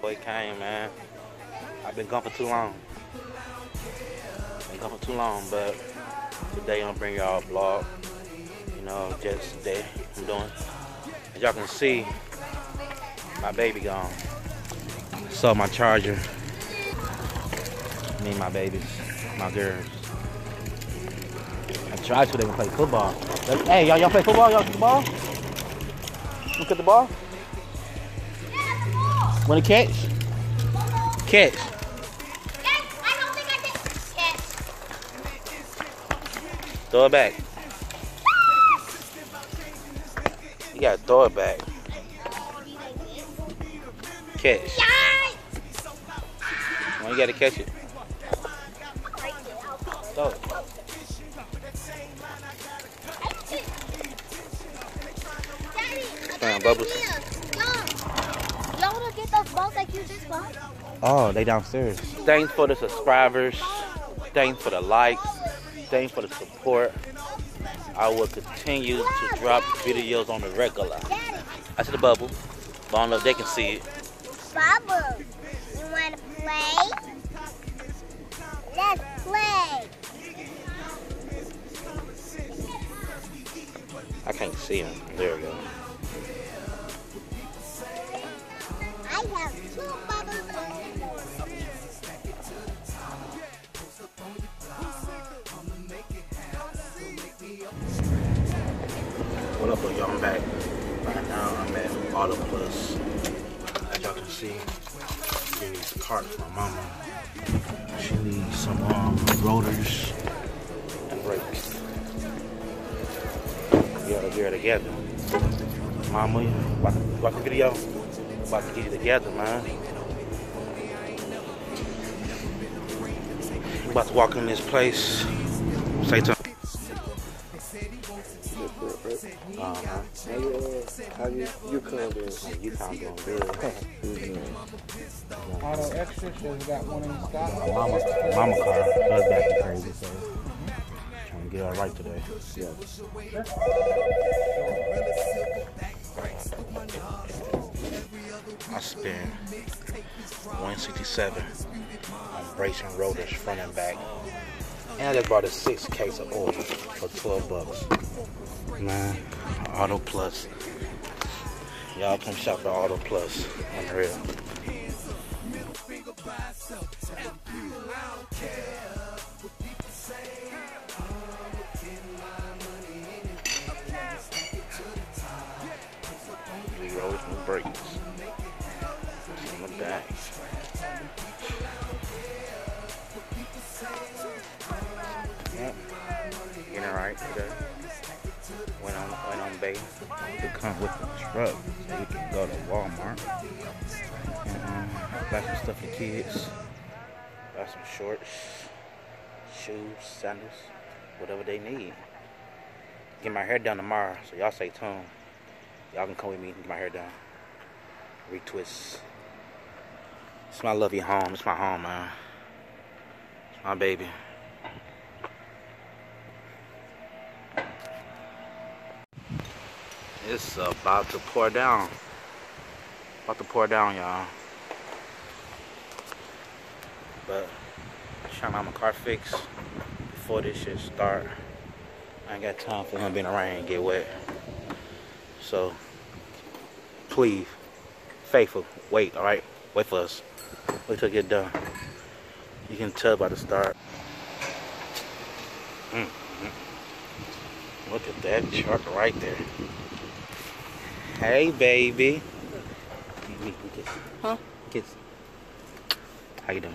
Boy came, man. I've been gone for too long. Been gone for too long, but today I'm bring y'all a vlog. You know, just today I'm doing. As y'all can see, my baby gone. Saw my charger. Me and my babies, my girls. I tried to, they can play football. Hey, y'all, y'all play football? Y'all kick the ball? You kick the ball? Want to catch? Catch. Throw it back. You gotta throw it back. Catch. Well, you gotta catch it. Throw it. Damn, Bubbles. Y'all wanna get those balls like you just bought? Oh, they downstairs. Thanks for the subscribers. Thanks for the likes. Thanks for the support. I will continue to drop videos on the regular. Daddy, I see the bubble. But I don't know if they can see it. Bubble, you wanna play? Let's play. I can't see him. There we go. What up, y'all? I'm back. Right now, I'm at Auto Plus. As y'all can see, she needs a cart for my mama. She needs some um, rotors and brakes. We gotta get her together. Mama, watch the video. About to get you together, man. We about to walk in this place. Say something. Uh-huh. How you, uh, how you, you come doing? You kind doing good. Auto Extra shows got one in stock. Mama, mama car does that crazy, so trying to get her right today. I spent 167 on brakes and rotors front and back. And I just bought a six case of oil for 12 bucks. Man, Auto Plus. Y'all come shop at Auto Plus on Yep. Getting right today. Went on went on base to come with the truck so you can go to Walmart. And um, buy some stuff for kids. Buy some shorts, shoes, sandals, whatever they need. Get my hair done tomorrow, so y'all stay tuned. Y'all can come with me and get my hair done. Retwist. It's my lovely home. It's my home, man. It's my baby. It's about to pour down. About to pour down, y'all. But trying to have my car fixed before this shit start. I ain't got time for him to be in the rain and get wet. So please, faithful, wait, all right? Wait for us. Wait till it get done. You can tell by the start. Mm, mm. Look at that truck right there. Hey, baby. Give me a kiss. Huh? Kiss. How you doing?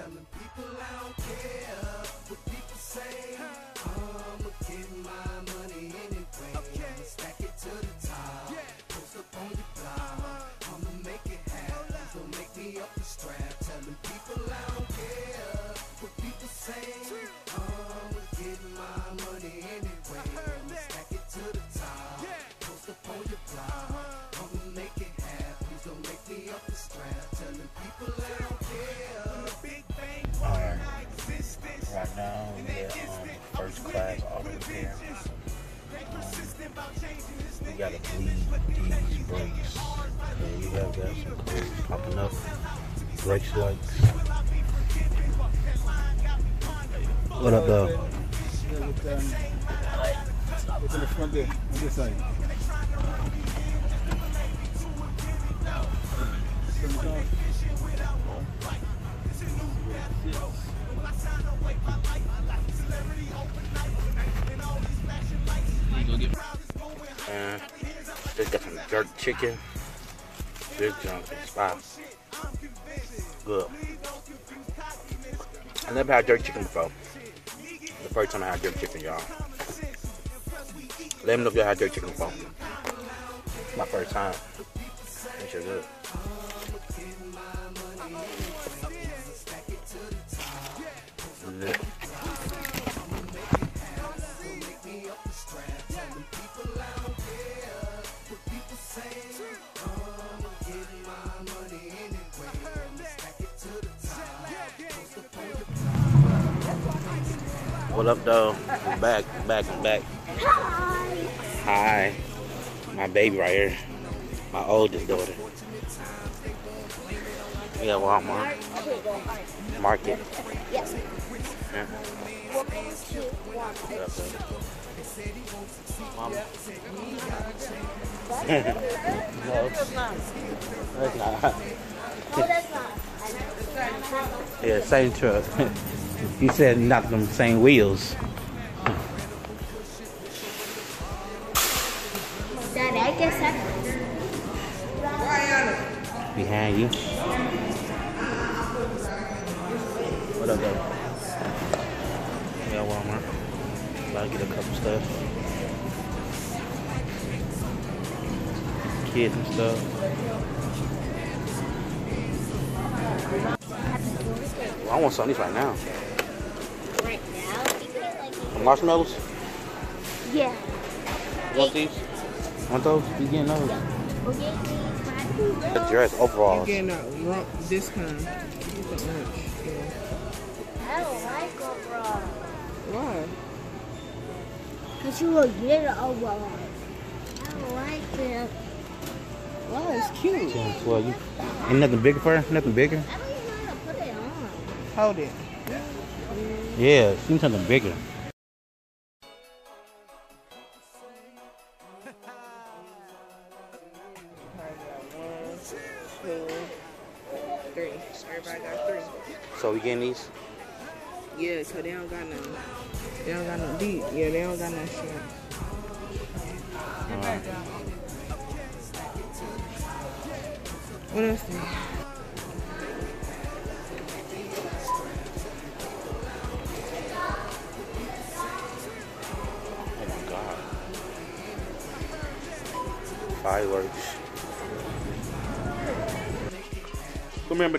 Telling people I don't care what people say. I'ma get my money anyway. I'ma stack it to the top. Post up on your blog. I'ma make it happen. So make me up the strap. Telling people I don't care what people say. Gotta bleed these brakes. Yeah, you have got some codes popping up. Brakes lights. What up, though? Yeah, with, um, what's in the front there? On this side. Chicken. This junk is fire. Good. I never had jerk chicken before. The first time I had jerk chicken, y'all. Let me know if y'all had jerk chicken before. My first time. Shit good. What up, though? We're back, we're back, I'm back. Hi. Hi. My baby right here. My oldest daughter. We got Walmart. Okay, go. Alright. Market. Yes. Yeah. Welcome to Walmart. What up, though? Mama. no. That's not. Oh, that's not. Yeah, same truck. he said not them same wheels. Dad, I guess that. Behind you. What up, though? We got Walmart. About to get a couple stuff. Kids and stuff. Well, I want some of these right now. Right now, you could like. Some marshmallows? Yeah. Want these? Want those? You getting those? Okay. The dress overalls. Getting that rump this kind. Get the orange. Yeah. I don't like overall. Why? Cause you will get it overall. I don't like it. Why? It's cute. Ten, twelve. You, ain't nothing bigger for her? Nothing bigger? I don't even know how to put it on. Hold it. Yeah, she needs something bigger. Two, three. Everybody got three. So we getting these? Yeah, cause they don't got none. They don't got no deep. Yeah, they don't got no shit. Uh-huh. What else? Oh my god. Fireworks. Looking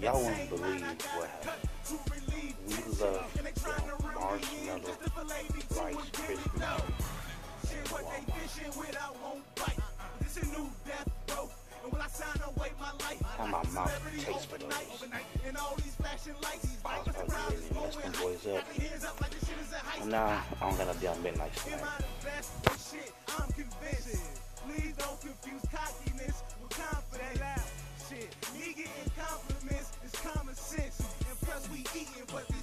They don't at want But the relieve We love in marshmallow Rice Krispies. Shit, what they fishing with, I won't bite. This a new death row. And when I sign away my life, How my mouth tastes for those. I was really messed them boys up. And now I don't gotta be on midnight tonight. The? Well. Please don't confuse cockiness with confidence. Shit, me getting compliments eating, but this